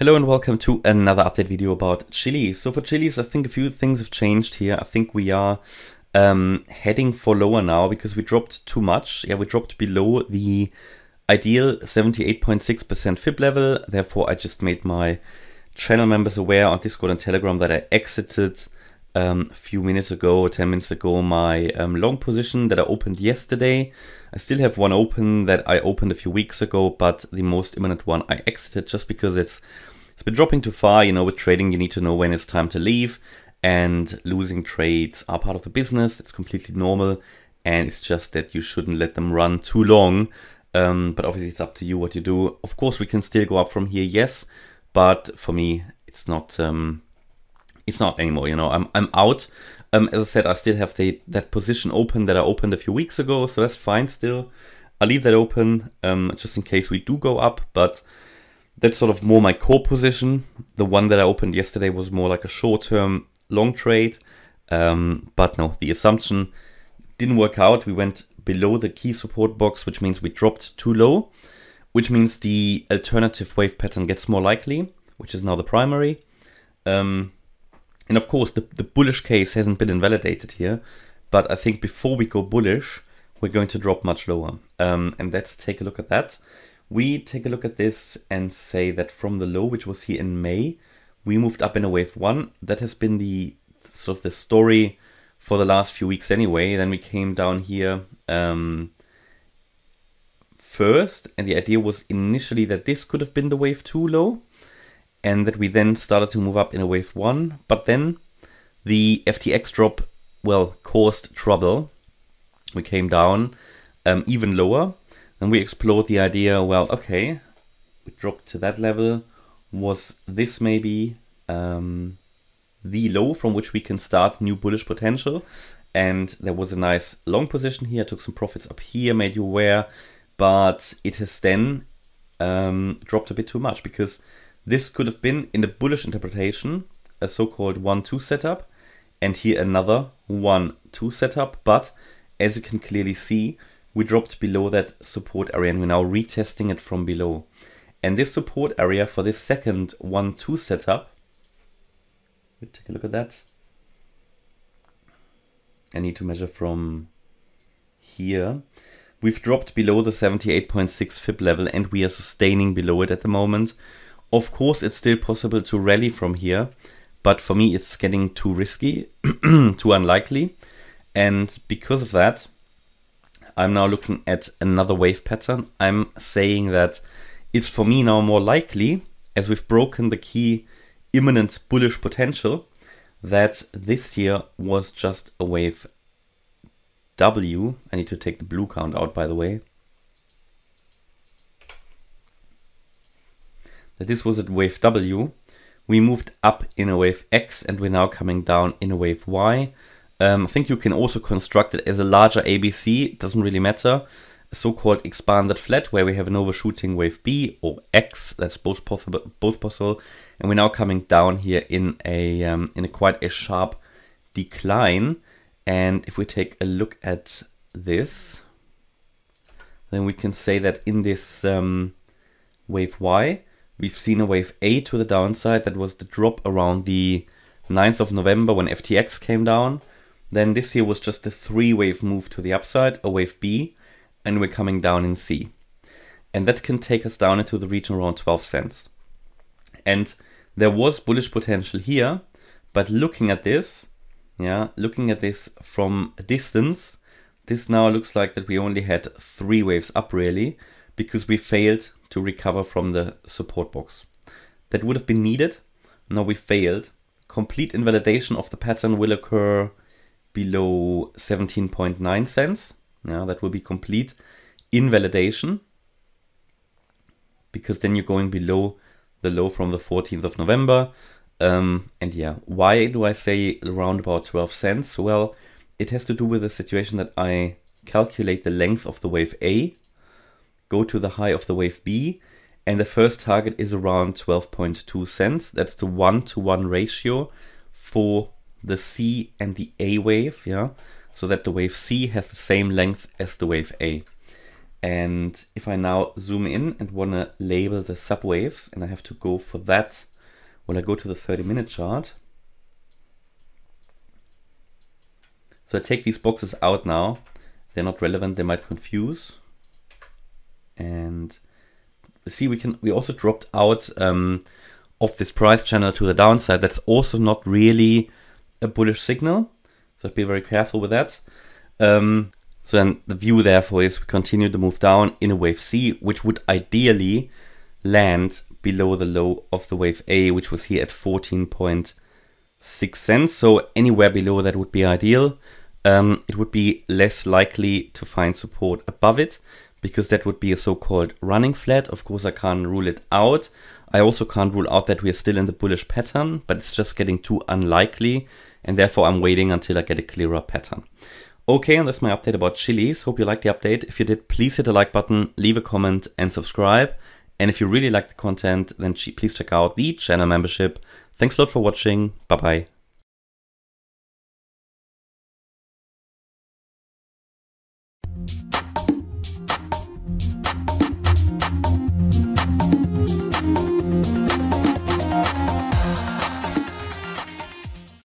Hello and welcome to another update video about Chiliz. So for Chiliz, I think a few things have changed here. I think we are um, heading for lower now because we dropped too much. Yeah, we dropped below the ideal 78.6% fib level. Therefore, I just made my channel members aware on Discord and Telegram that I exited um, a few minutes ago, 10 minutes ago, my um, long position that I opened yesterday. I still have one open that I opened a few weeks ago, but the most imminent one I exited just because it's it's been dropping too far. You know, with trading, you need to know when it's time to leave, and losing trades are part of the business. It's completely normal, and it's just that you shouldn't let them run too long. Um, but obviously, it's up to you what you do. Of course, we can still go up from here, yes, but for me, it's not. Um, it's not anymore. You know, I'm I'm out. Um, as I said, I still have the that position open that I opened a few weeks ago, so that's fine. Still, I'll leave that open um, just in case we do go up, but that's sort of more my core position. The one that I opened yesterday was more like a short-term long trade. Um, but no, the assumption didn't work out. We went below the key support box, which means we dropped too low, which means the alternative wave pattern gets more likely, which is now the primary. Um, and of course, the, the bullish case hasn't been invalidated here. But I think before we go bullish, we're going to drop much lower. Um, and let's take a look at that we take a look at this and say that from the low, which was here in May, we moved up in a wave one. That has been the sort of the story for the last few weeks anyway. Then we came down here um, first, and the idea was initially that this could have been the wave two low, and that we then started to move up in a wave one. But then the FTX drop, well, caused trouble. We came down um, even lower and we explored the idea, well, okay, we dropped to that level. Was this maybe um, the low from which we can start new bullish potential? And there was a nice long position here. Took some profits up here, made you aware, but it has then um, dropped a bit too much because this could have been in the bullish interpretation a so-called 1-2 setup and here another 1-2 setup. But as you can clearly see, we dropped below that support area and we're now retesting it from below. And this support area for this second 1-2 setup, we take a look at that. I need to measure from here. We've dropped below the 78.6 fib level and we are sustaining below it at the moment. Of course, it's still possible to rally from here, but for me, it's getting too risky, too unlikely. And because of that, I'm now looking at another wave pattern. I'm saying that it's for me now more likely, as we've broken the key imminent bullish potential, that this here was just a wave W. I need to take the blue count out, by the way. That this was at wave W. We moved up in a wave X and we're now coming down in a wave Y. Um, I think you can also construct it as a larger ABC, doesn't really matter. A so-called expanded flat where we have an overshooting wave B or X, that's both possible, both possible. And we're now coming down here in a, um, in a quite a sharp decline. And if we take a look at this, then we can say that in this um, wave Y, we've seen a wave A to the downside. That was the drop around the 9th of November when FTX came down. Then this here was just a three wave move to the upside, a wave B, and we're coming down in C. And that can take us down into the region around 12 cents. And there was bullish potential here, but looking at this, yeah, looking at this from a distance, this now looks like that we only had three waves up really, because we failed to recover from the support box. That would have been needed. Now we failed. Complete invalidation of the pattern will occur below 17.9 cents. Now that will be complete invalidation because then you're going below the low from the 14th of November. Um, and yeah, why do I say around about 12 cents? Well, it has to do with the situation that I calculate the length of the wave A, go to the high of the wave B, and the first target is around 12.2 cents. That's the one to one ratio for the C and the A wave, yeah, so that the wave C has the same length as the wave A. And if I now zoom in and want to label the subwaves, and I have to go for that, when I go to the 30 minute chart. So I take these boxes out now. They're not relevant, they might confuse. And see, we can we also dropped out um, of this price channel to the downside. That's also not really a bullish signal. So be very careful with that. Um, so then the view therefore is we continue to move down in a wave C, which would ideally land below the low of the wave A, which was here at 14.6 cents. So anywhere below that would be ideal. Um, it would be less likely to find support above it because that would be a so-called running flat. Of course, I can't rule it out. I also can't rule out that we are still in the bullish pattern, but it's just getting too unlikely. And therefore, I'm waiting until I get a clearer pattern. Okay, and that's my update about Chiliz. Hope you liked the update. If you did, please hit the like button, leave a comment, and subscribe. And if you really like the content, then please check out the channel membership. Thanks a lot for watching. Bye bye.